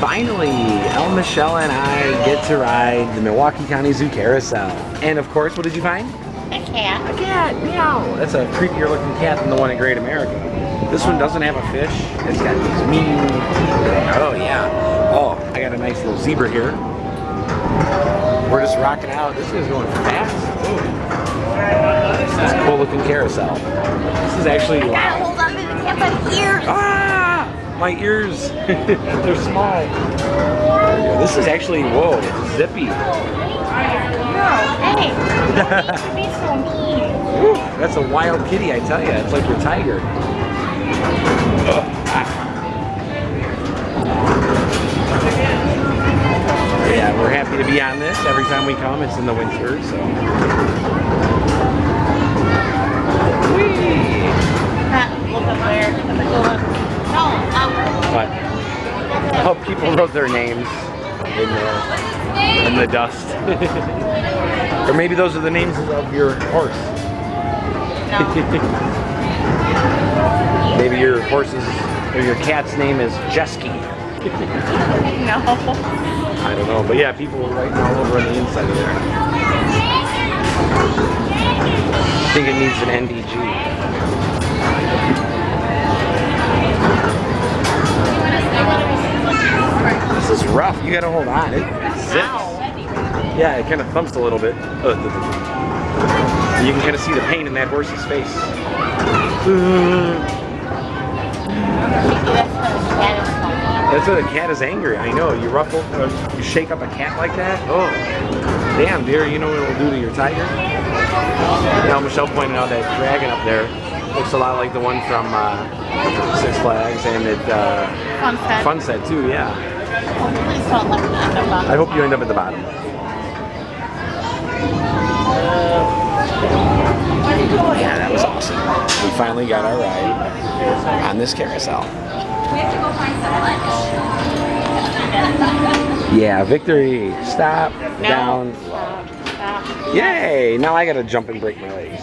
Finally, L. Michelle and I get to ride the Milwaukee County Zoo Carousel. And of course, what did you find? A cat. A cat, meow. That's a creepier looking cat than the one in Great America. This one doesn't have a fish. It's got these mean teeth. Oh yeah. Oh, I got a nice little zebra here. We're just rocking out. This is going fast. Ooh. This is a cool looking carousel. This is actually Gotta wow. hold on to the cat by the ears. Ah! My ears. They're small. There we go. This is actually whoa, zippy. Hey, don't be so mean. Whew, that's a wild kitty, I tell you. It's like your tiger. Ugh, ah. Yeah, we're happy to be on this every time we come. It's in the winter, so. Whee! Not look up there. Look. No, um, But I hope people wrote their names in there in the dust. or maybe those are the names of your horse. no. maybe your horse's or your cat's name is Jesky. No. I don't know, but yeah, people were writing all over on the inside of there. I think it needs an NDG. Rough. You gotta hold on. It zips. Yeah, it kind of thumps a little bit. Th- You can kind of see the pain in that horse's face. That's when a cat is angry. I know. You ruffle, uh, you shake up a cat like that. Oh, damn, dear. You know what it'll do to your tiger? Now, Michelle pointed out that dragon up there looks a lot like the one from uh, Six Flags and it uh, Fun set. Fun Set too. Yeah. Oh, please don't let me end up on I hope you end up at the bottom. Yeah, that was awesome. We finally got our ride on this carousel. We have to go find some lunch. Yeah, victory. Stop. No. Down. Stop. Stop. Yay! Now I gotta jump and break my legs.